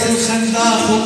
فیصل خندا خو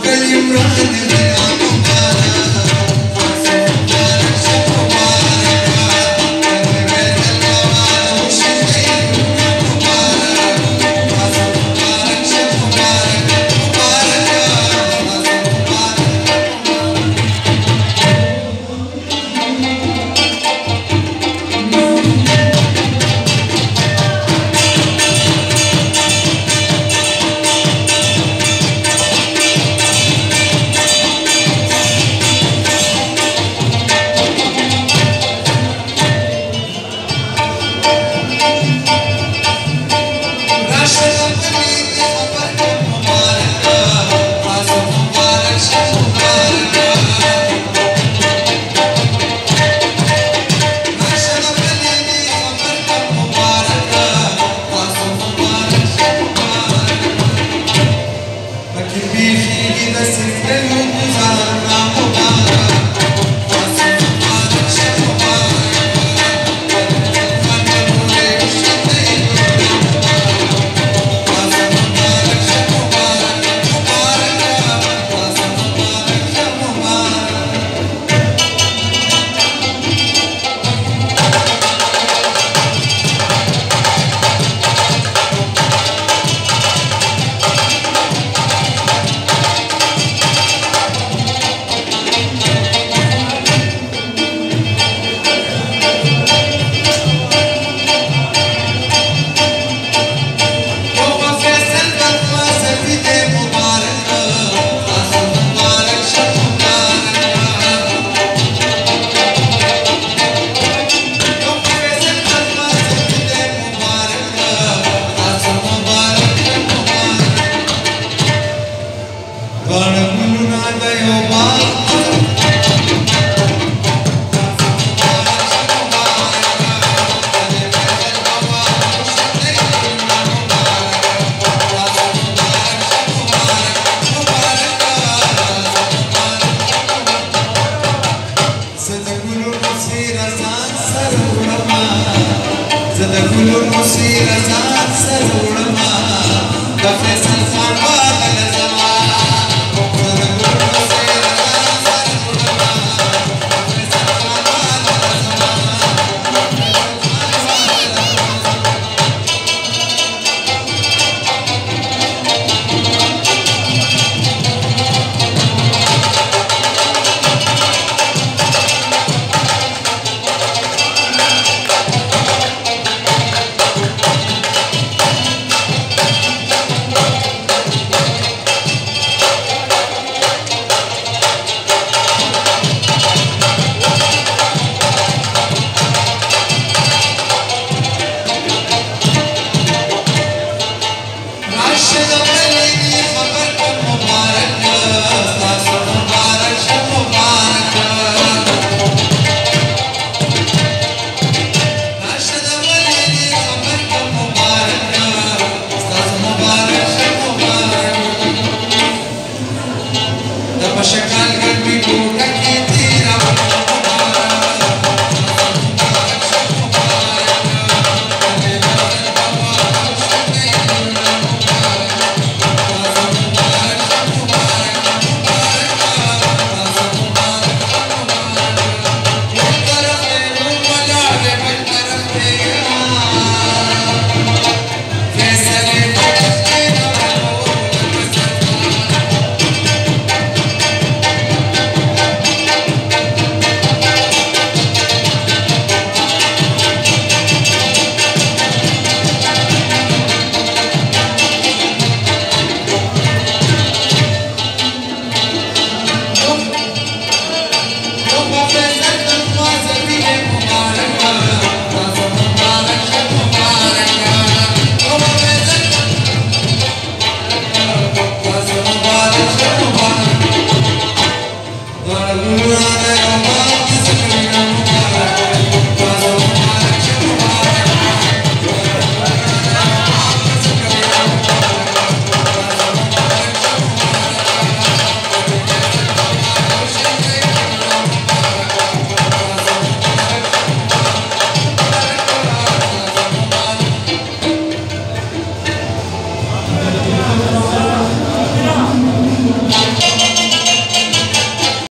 Amen. Gracias. never